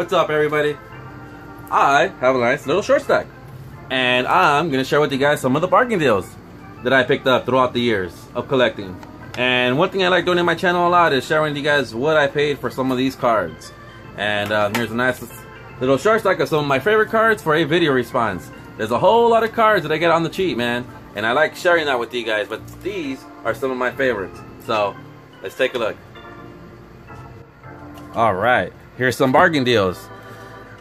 up everybody? I have a nice little short stack. And I'm to share with you guys some of the bargain deals that I picked up throughout the years of collecting. And one thing I like doing in my channel a lot is sharing with you guys what I paid for some of these cards. And uh, here's a nice little short stack of some of my favorite cards for a video response. There's a whole lot of cards that I get on the cheap, man. And I like sharing that with you guys, but these are some of my favorites. So, let's take a look. Alright, here's some bargain deals.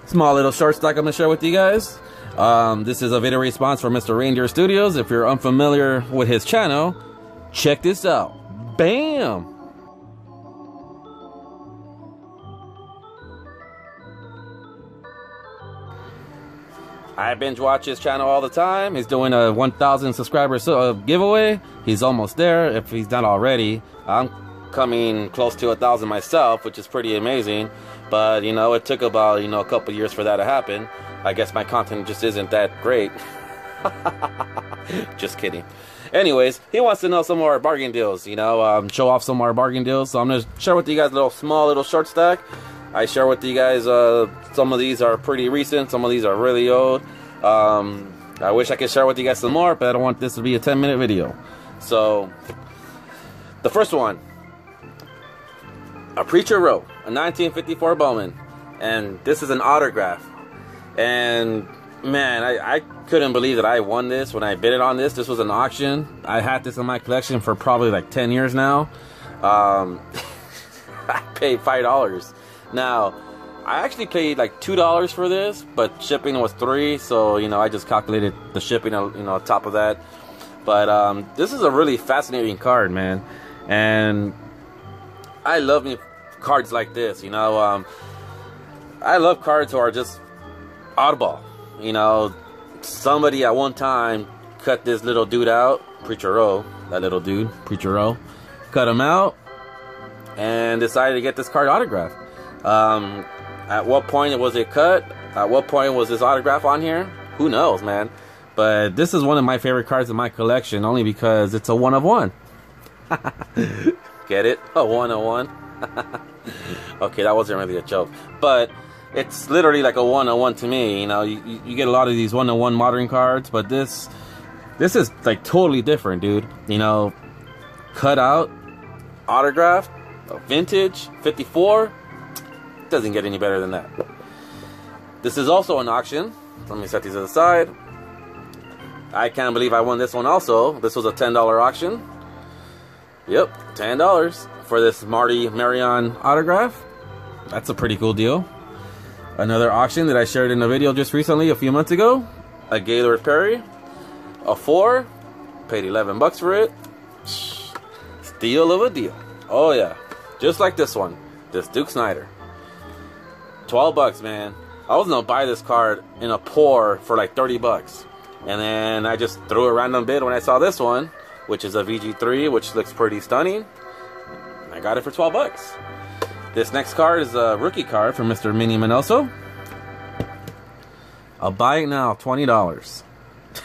Small little short stock I'm to share with you guys. Um, this is a video response from Mr. Reindeer Studios. If you're unfamiliar with his channel, check this out. Bam! I binge watch his channel all the time. He's doing a 1,000 subscribers uh, giveaway. He's almost there, if he's not already. I'm coming close to a thousand myself, which is pretty amazing. But you know, it took about you know a couple years for that to happen. I guess my content just isn't that great. just kidding. Anyways, he wants to know some more bargain deals. You know, um, show off some more bargain deals. So I'm gonna share with you guys a little small little short stack. I share with you guys. Uh, some of these are pretty recent. Some of these are really old. Um, I wish I could share with you guys some more, but I don't want this to be a 10 minute video. So, the first one, a Preacher Roe, a 1954 Bowman, and this is an autograph. And man, I, I couldn't believe that I won this when I bid it on this. This was an auction. I had this in my collection for probably like 10 years now. Um, I paid five dollars. Now, I actually paid like two dollars for this, but shipping was three, so you know I just calculated the shipping, you know, on top of that. But um, this is a really fascinating card, man, and I love me cards like this. You know, um, I love cards who are just oddball. You know, somebody at one time cut this little dude out, Preacher Roe, that little dude, Preacher Roe, cut him out, and decided to get this card autographed. Um, at what point was it cut? At what point was this autograph on here? Who knows, man. But this is one of my favorite cards in my collection, only because it's a one of one. Get it? A one of one. okay, that wasn't really a joke, but it's literally like a one on one to me. You know, you, you get a lot of these one on one modern cards, but this this is like totally different, dude. You know, cut out, autographed, vintage, 54. Doesn't get any better than that. This is also an auction. Let me set these aside. I can't believe I won this one also. This was a $10 auction. Yep, $10 for this Marty Marion autograph. That's a pretty cool deal. Another auction that I shared in a video just recently, a few months ago. A Gaylord Perry. A 4. Paid 11 bucks for it. Steal of a deal. Oh yeah. Just like this one. This Duke Snider. 12 bucks, man. I was gonna buy this card in a pour for like 30 bucks. And then I just threw a random bid when I saw this one, which is a VG3, which looks pretty stunning. I got it for 12 bucks. This next card is a rookie card from Mr. Minnie Minoso. I'll buy it now, $20.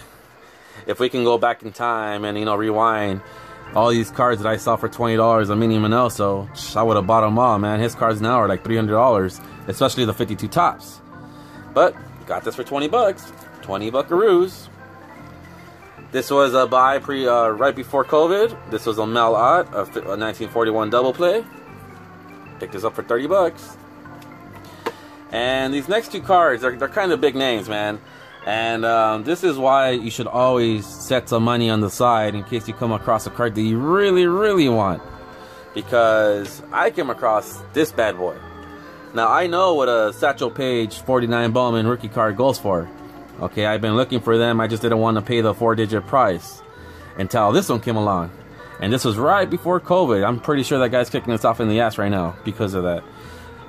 if we can go back in time and, you know, rewind all these cards that I saw for $20 a Minnie Minoso, I would have bought them all, man. His cards now are like $300 especially the 52 Topps. But got this for 20 bucks, 20 buckaroos. This was a buy pre uh, right before COVID. This was a Mel Ott, a, 1941 double play. Picked this up for 30 bucks. And these next two cards, they're, they're kind of big names, man. And um, this is why you should always set some money on the side in case you come across a card that you really, really want. Because I came across this bad boy. Now I know what a Satchel Paige 49 Bowman rookie card goes for. Okay, I've been looking for them. I just didn't want to pay the four-digit price until this one came along. And this was right before COVID. I'm pretty sure that guy's kicking us off in the ass right now because of that.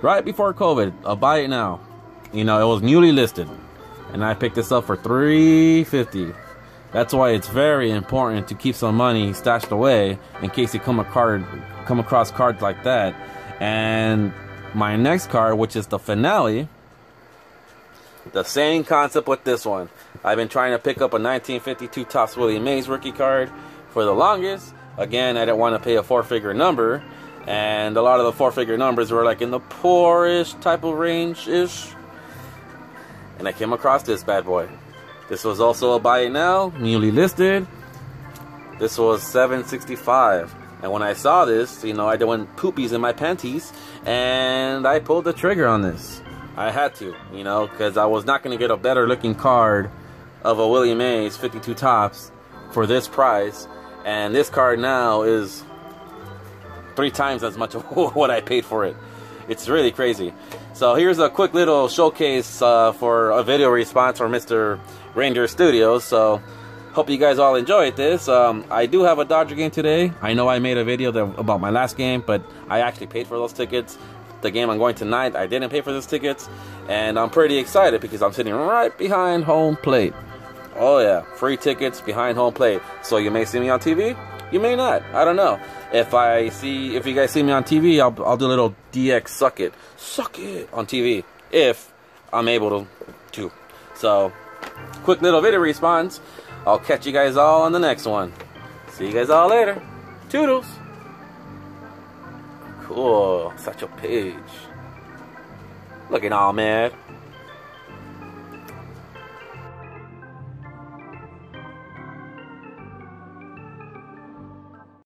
Right before COVID, I'll buy it now. You know, it was newly listed. And I picked this up for 350 That's why it's very important to keep some money stashed away in case you come a card come across cards like that. And my next card, which is the finale, the same concept with this one. I've been trying to pick up a 1952 Topps Willie Mays rookie card for the longest. Again, I didn't want to pay a four-figure number, and a lot of the four-figure numbers were like in the poorish type of range-ish. and I came across this bad boy. This was also a buy it now, newly listed. This was 765 and when I saw this, you know, I went poopies in my panties, and I pulled the trigger on this. I had to, you know, because I was not going to get a better looking card of a Willie Mays 52 Topps for this price. And this card now is three times as much of what I paid for it. It's really crazy. So here's a quick little showcase uh, for a video response from Mr. Reindeer Studios. So Hope you guys all enjoyed this. Um, I do have a Dodger game today. I know I made a video that, about my last game, but I actually paid for those tickets. The game I'm going tonight, I didn't pay for those tickets. And I'm pretty excited because I'm sitting right behind home plate. Oh yeah, free tickets behind home plate. So you may see me on TV, you may not. I don't know. If I see, if you guys see me on TV, I'll, I'll do a little DX suck it, suck it on TV. If I'm able to, to. So, quick little video response. I'll catch you guys all on the next one. See you guys all later. Toodles. Cool. Satchel Paige. Looking all mad.